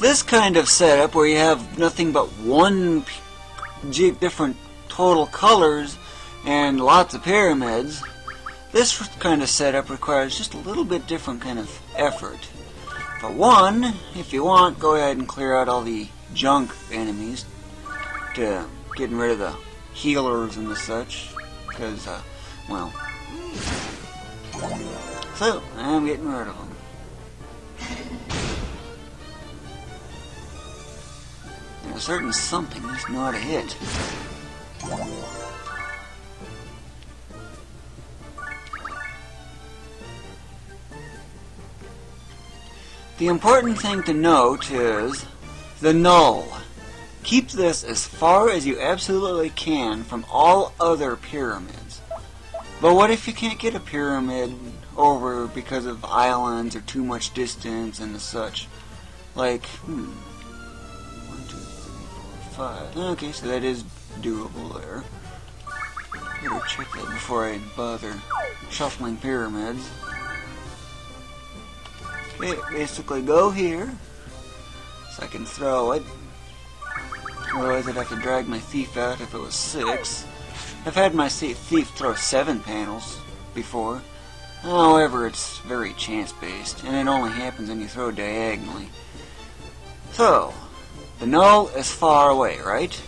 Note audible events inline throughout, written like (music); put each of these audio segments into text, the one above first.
This kind of setup where you have nothing but one different total colors and lots of pyramids, this kind of setup requires just a little bit different kind of effort. For one, if you want, go ahead and clear out all the junk enemies to getting rid of the healers and the such, because, uh, well, so, I'm getting rid of them. A certain something just not to hit. The important thing to note is the null. Keep this as far as you absolutely can from all other pyramids. But what if you can't get a pyramid over because of islands or too much distance and such? Like, hmm, five. Okay, so that is doable there. Better check that before I bother shuffling pyramids. Okay, basically go here, so I can throw it. Otherwise I'd have to drag my thief out if it was six. I've had my thief throw seven panels before. However, it's very chance-based, and it only happens when you throw diagonally. So, the null is far away, right?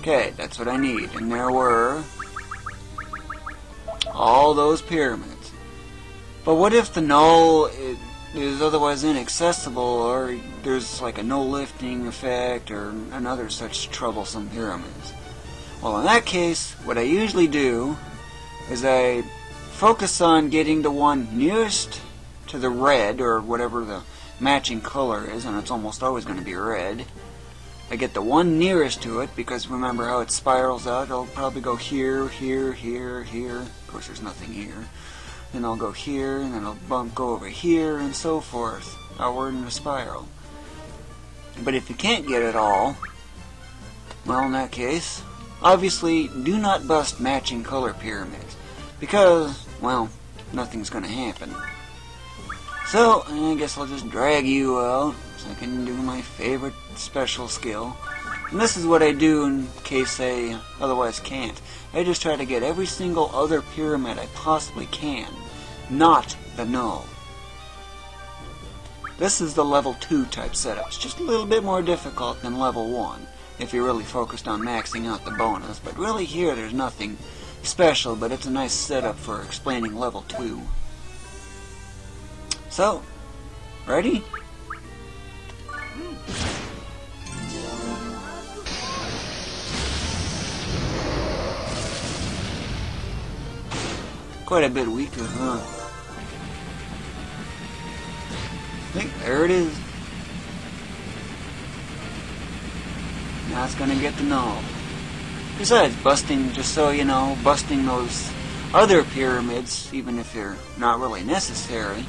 Okay, that's what I need. And there were all those pyramids. But what if the null is otherwise inaccessible, or there's like a no lifting effect, or another such troublesome pyramids? Well, in that case, what I usually do is I focus on getting the one nearest to the red, or whatever the matching color is, and it's almost always going to be red. I get the one nearest to it, because remember how it spirals out? It'll probably go here, here, here, here. Of course, there's nothing here. Then I'll go here, and then I'll bump, go over here, and so forth, outward in a spiral. But if you can't get it all, well, in that case, obviously, do not bust matching color pyramids, because, well, nothing's going to happen. So, eh, I guess I'll just drag you out so I can do my favorite special skill. And this is what I do in case I otherwise can't. I just try to get every single other pyramid I possibly can, not the null. This is the level 2 type setup. It's just a little bit more difficult than level 1 if you're really focused on maxing out the bonus. But really here there's nothing special, but it's a nice setup for explaining level 2. So, ready? Quite a bit weaker, huh? think there it is. Now it's gonna get the null. Besides, busting, just so you know, busting those other pyramids, even if they're not really necessary,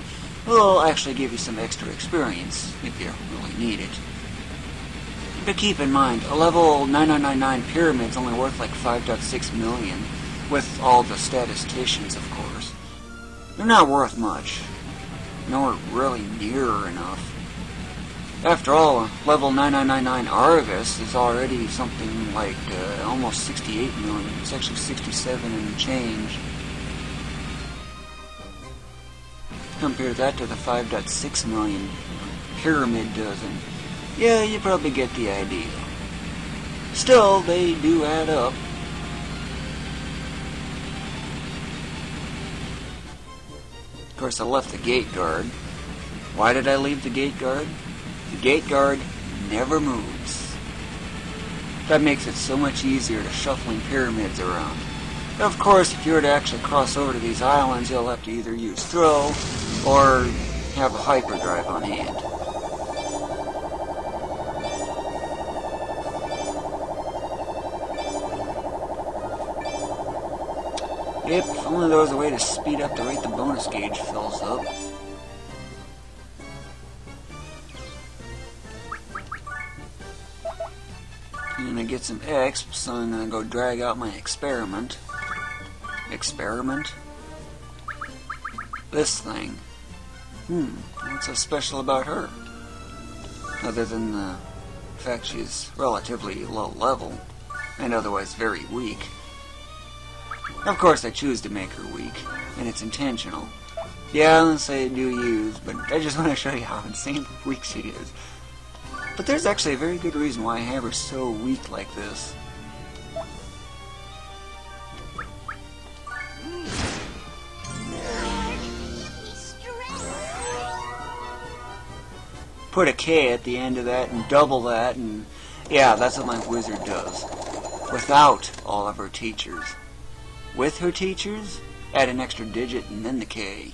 will actually give you some extra experience if you really need it. But keep in mind, a level 9999 pyramid's only worth like 5.6 million, with all the statisticians, of course. They're not worth much. Nor really near enough. After all, level 9999 Argus is already something like uh, almost 68 million. It's actually 67 and change. Compare that to the 5.6 million pyramid dozen. Yeah, you probably get the idea. Still, they do add up. Of course, I left the gate guard. Why did I leave the gate guard? The gate guard never moves. That makes it so much easier to shuffling pyramids around. Of course, if you were to actually cross over to these islands, you'll have to either use throw or have a hyperdrive on hand. Yep, if only there was a way to speed up the rate the bonus gauge fills up. And I get some X, so I'm gonna go drag out my experiment. Experiment? This thing. Hmm, what's so special about her? other than the fact she's relatively low level, and otherwise very weak. Of course, I choose to make her weak, and it's intentional. Yeah, let's say I do use, but I just want to show you how insane (laughs) weak she is. But there's actually a very good reason why I have her so weak like this. Put a K at the end of that and double that, and yeah, that's what my wizard does. Without all of her teachers. With her teachers, add an extra digit and then the K.